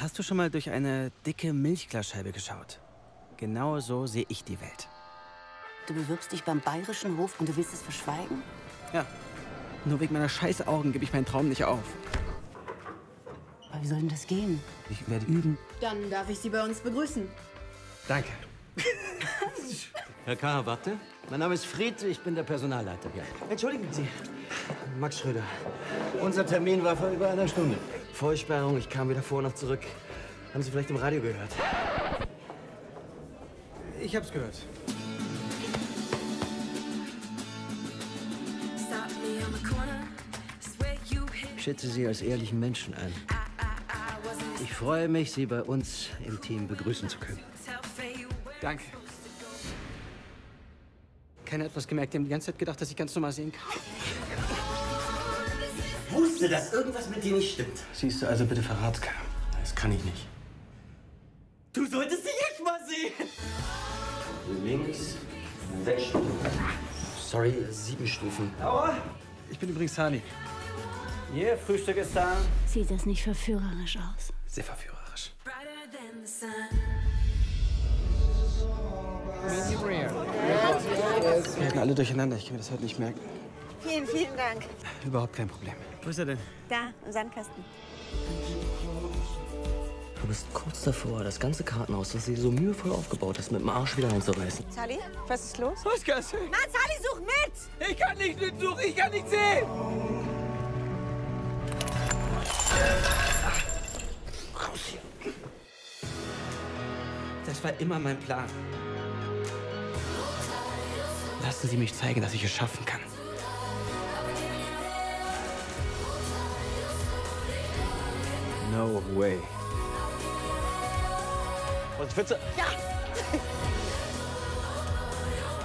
Hast du schon mal durch eine dicke Milchglasscheibe geschaut? Genau so sehe ich die Welt. Du bewirbst dich beim bayerischen Hof und du willst es verschweigen? Ja. Nur wegen meiner scheiß Augen gebe ich meinen Traum nicht auf. Aber wie soll denn das gehen? Ich werde üben. Dann darf ich Sie bei uns begrüßen. Danke. Herr K., warte. Mein Name ist Fried, ich bin der Personalleiter hier. Entschuldigen Sie, Max Schröder. Unser Termin war vor über einer Stunde. Vollsperrung, ich kam wieder vor noch zurück. Haben Sie vielleicht im Radio gehört? Ich hab's gehört. Ich schätze Sie als ehrlichen Menschen ein. Ich freue mich, Sie bei uns im Team begrüßen zu können. Danke. Keiner hat was gemerkt. Die haben die ganze Zeit gedacht, dass ich ganz normal sehen kann. Ich wusste, dass irgendwas mit dir nicht stimmt. Siehst du, also bitte verrat's keiner. Das kann ich nicht. Du solltest sie echt mal sehen! Links sechs Stufen. Sorry, sieben Stufen. Aua! Ich bin übrigens Hani. Hier, Frühstück ist da. Sieht das nicht verführerisch aus? Sehr verführerisch. Wir reden alle durcheinander. Ich kann mir das heute nicht merken. Vielen, vielen Dank. Überhaupt kein Problem. Wo ist er denn? Da, im Sandkasten. Du bist kurz davor, das ganze Kartenhaus, das sie so mühevoll aufgebaut hast, mit dem Arsch wieder einzureißen. Sally, was ist los? Was kannst du? Mann, Sally, such mit! Ich kann nicht mitsuchen, ich kann nicht sehen! Raus hier. Das war immer mein Plan. Lassen Sie mich zeigen, dass ich es schaffen kann. No way. Und Spitze. Ja!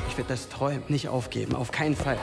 Ich werde das Träumen nicht aufgeben, auf keinen Fall.